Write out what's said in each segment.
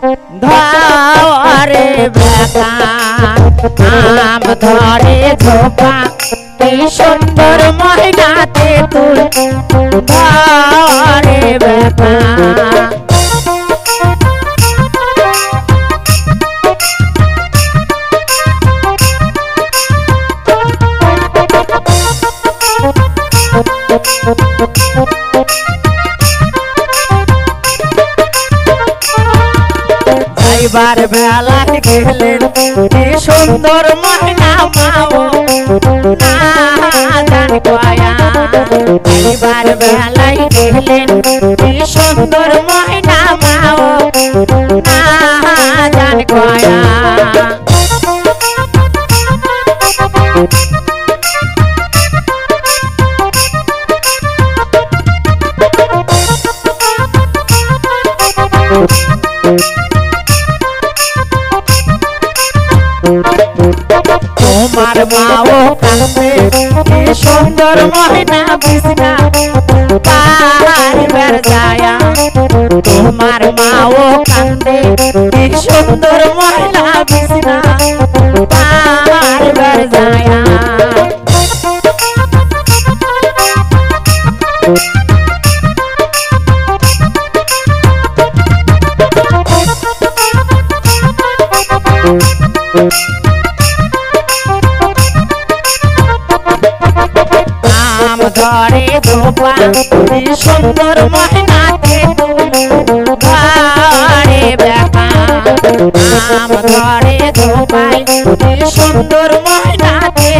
ধরে বেকা আম ধরে ধোপা কি সুন্দর মহিনাতে তুল ধরে বেকা। যাইবার বেলা গেলেন কি সুন্দর মহিলা মাও। না জানি কয়া। এবার বেলায় গেলেন মাও কাছে কি সুন্দর মহিনা বিছনা। পারবার যায়া তোমার মাও কান্দে কি সুন্দর মহিনা বিছনা। ধরে ধোপা সুন্দর মহিনাতে ঘরে ধরে ধোপাই কি সুন্দর মহিনাতে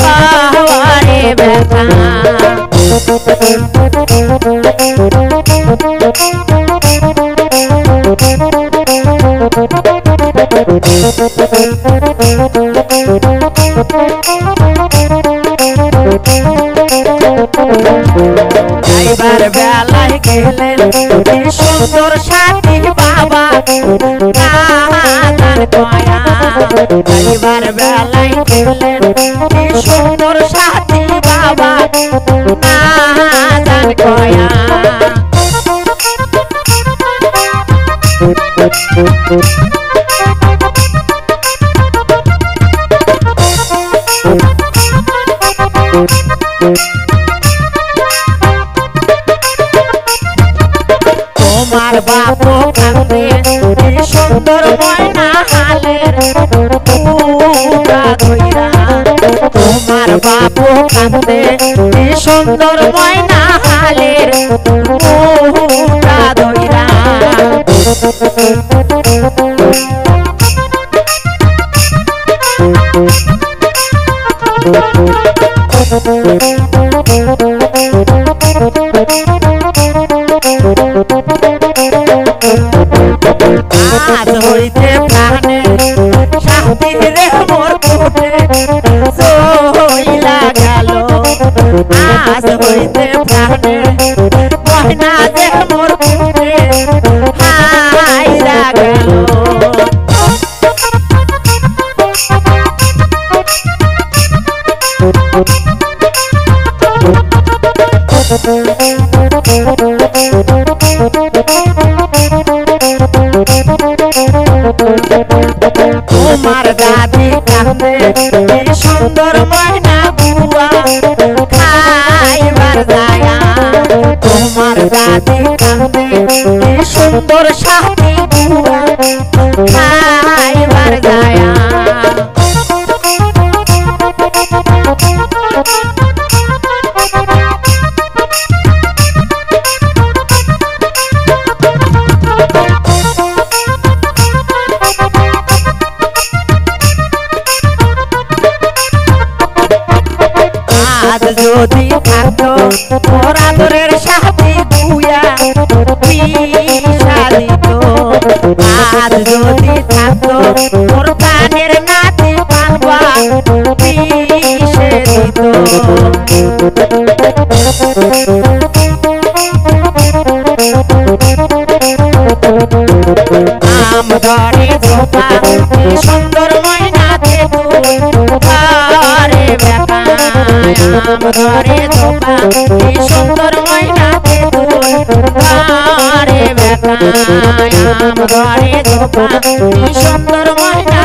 ঘরে বেকা সাথী বাবা নাদার কয়া যাইবার বেলায় গেলেন কি সুন্দর সাথী বাবা নাদার কয়া তোমার বাপ কান্দে কি সুন্দর ময়না হালের তোমার বাপ কান্দে কি সুন্দর ময়না হালের পুরা তোমার দাদি কান্দে কি সুন্দর ময়না বুয়া, খাইবার জায়গা তোমার দাদি কান্দে কি সুন্দর সাথী আজ যদি থাকতো তোর আদরের সাথী বুয়া দিত আজ যদি থাকতো তোর কানের নাতি পানবা পিসে দিত আম ধরে আম তোপা কি সুন্দর ময়নাতে তুই বেটা ঢাকায় আম ধরে ধোপা কি সুন্দর ময়না